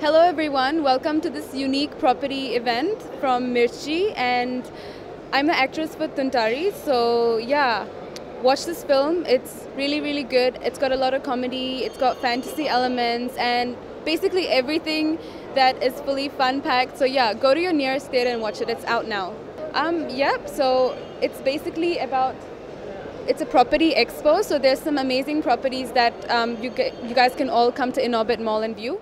Hello everyone. Welcome to this unique property event from Mirchi, and I'm the actress for Tuntari. So, yeah, watch this film. It's really, really good. It's got a lot of comedy, it's got fantasy elements, and basically everything that is fully fun packed. So, yeah, go to your nearest theater and watch it. It's out now. Um, yep, so it's basically about it's a property expo, so there's some amazing properties that um, you, you guys can all come to Inorbit Mall and view.